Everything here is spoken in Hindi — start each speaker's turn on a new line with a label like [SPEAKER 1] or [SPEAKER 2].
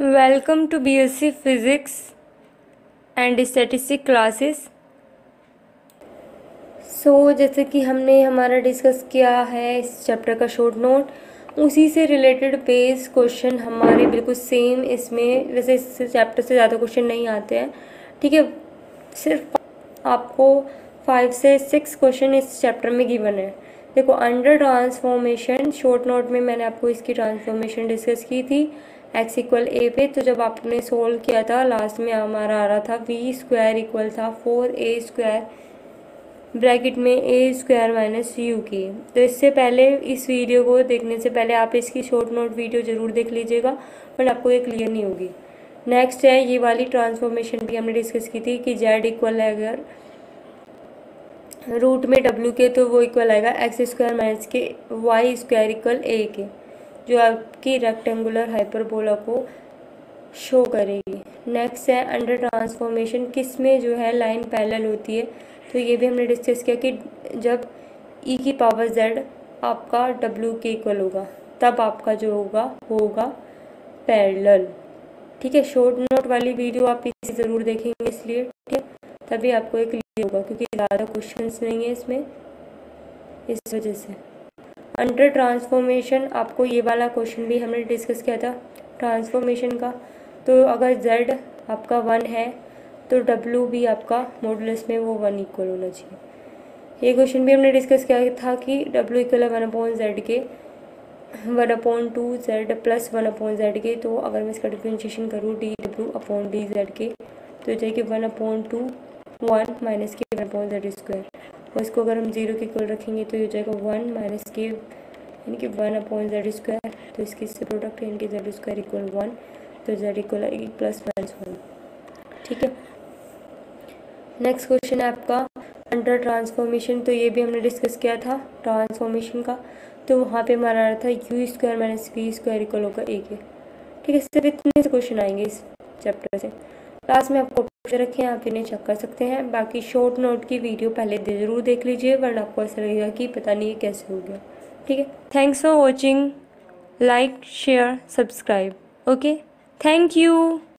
[SPEAKER 1] Welcome to BSc physics and statistic classes so जैसे कि हमने हमारा डिस्कस किया है इस चैप्टर का शॉर्ट नोट उसी से रिलेटेड बेस क्वेश्चन हमारे बिल्कुल सेम इसमें, वैसे इस चैप्टर से ज़्यादा क्वेश्चन नहीं आते हैं। ठीक है, सिर्फ़ आपको फाइव से सिक्स क्वेश्चन इस चैप्टर में गिवन है। देखो अंडर ट्रांसफॉर्मेशन शॉर्ट नोट में मैंने आपको इसकी ट्रांसफॉर्मेशन डिस्कस की थी। एक्स इक्वल ए पे तो जब आपने सोल्व किया था लास्ट में हमारा आ रहा था वी स्क्वायर इक्वल था फोर ए स्क्वायर ब्रैकेट में ए स्क्वायर माइनस यू के। तो इससे पहले, इस वीडियो को देखने से पहले आप इसकी शॉर्ट नोट वीडियो ज़रूर देख लीजिएगा बट आपको ये क्लियर नहीं होगी। नेक्स्ट है, ये वाली ट्रांसफॉर्मेशन भी हमने डिस्कस की थी कि जेड इक्वल है अगर रूट में डब्ल्यू के तो वो इक्वल आएगा एक्स स्क्वायर माइनस के वाई स्क्वायर इक्वल ए के। जो आपकी रेक्टेंगुलर हाइपरबोला को शो करेगी। नेक्स्ट है अंडर ट्रांसफॉर्मेशन किसमें जो है लाइन पैरेलल होती है? तो ये भी हमने डिस्कस किया कि जब ई e की पावर जेड आपका डब्ल्यू के इक्वल होगा, तब आपका जो होगा होगा पैरेलल ठीक है शॉर्ट नोट वाली वीडियो आप इसे ज़रूर देखेंगे इसलिए, ठीक है? तभी आपको एक क्लियर होगा, क्योंकि ज़्यादा क्वेश्चंस नहीं है इसमें, इस वजह से। अंडर ट्रांसफॉर्मेशन आपको ये वाला क्वेश्चन भी हमने डिस्कस किया था ट्रांसफॉर्मेशन का। तो अगर जेड आपका वन है तो डब्लू भी आपका मॉडुलस में वो वन इक्वल होना चाहिए। ये क्वेश्चन भी हमने डिस्कस किया था कि डब्लू इक्वल है वन अपॉन जेड के one upon two z plus one upon z के तो अगर मैं इसका डिफ्रेंशिएशन करूँ डी डब्लू अपॉन डी जेड के तो जाएगी one upon two one minus के वन अपॉन जेड स्क्वायर और इसको अगर हम ज़ीरो के इक्वल रखेंगे तो ये हो जाएगा वन माइनस के यानी कि वन अपॉन जेड स्क्वायर तो इसकी इससे प्रोडक्ट है, इनकी जेड स्क्वायर इक्वल वन तो जेड इक्वल आएगी प्लस माइनस वन ठीक है? नेक्स्ट क्वेश्चन है आपका अंडर ट्रांसफॉर्मेशन तो ये भी हमने डिस्कस किया था ट्रांसफॉर्मेशन का। तो वहाँ पे हमारा आ रहा था u square minus v square equal होगा ए के ठीक है, सिर्फ़ इतने से क्वेश्चन आएँगे इस चैप्टर से। क्लास में आपको रखे, आप इन्हें चेक कर सकते हैं। बाकी शॉर्ट नोट की वीडियो पहले ज़रूर देख लीजिए, वरना आपको ऐसा लगेगा कि पता नहीं कैसे हो गया। ठीक है? Thanks for watching like share subscribe okay thank you